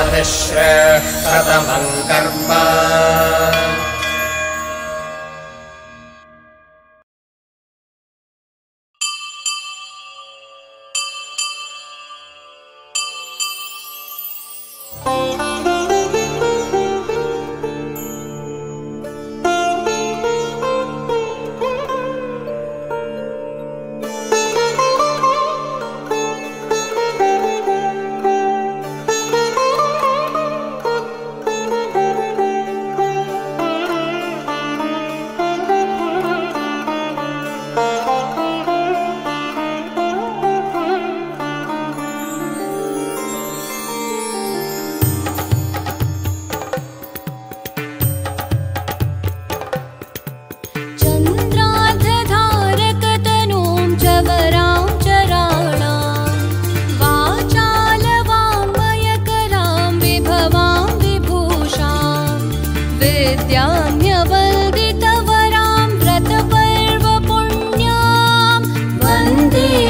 श्र प्रथमम् कर्म।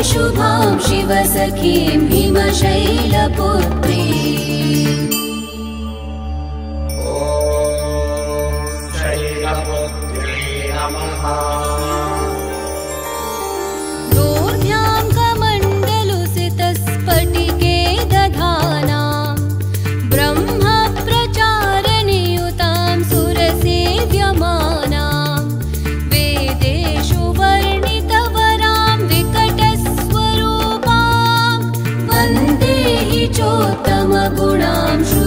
शुभां शिवसखीं हिमशैलपुत्री श्रुतिवादिनीं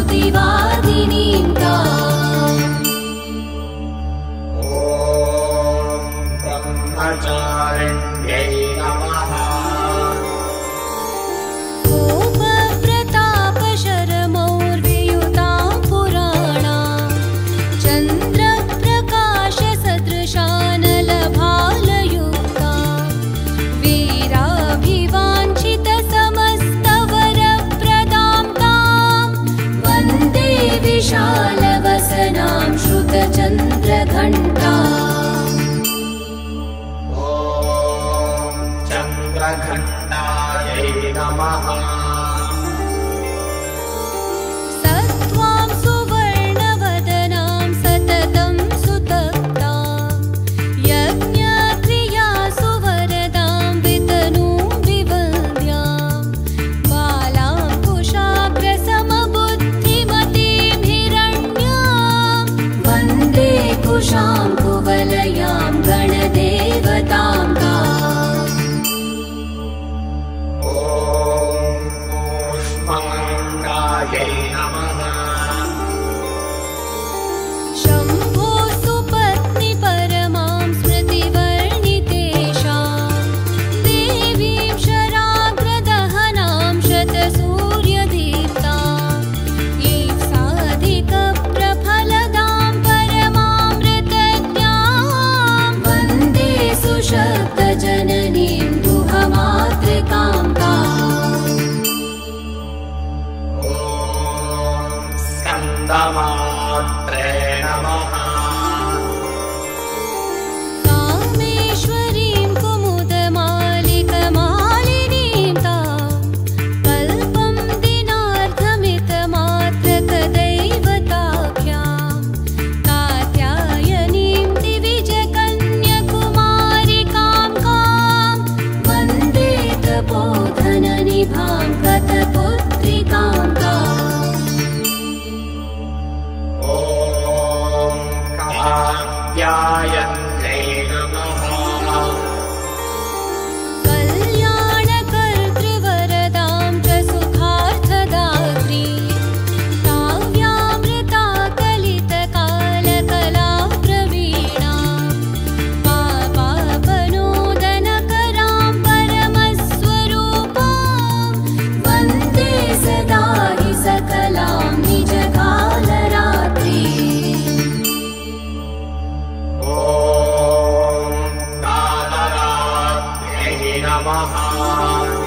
大吗？अध्याय नमः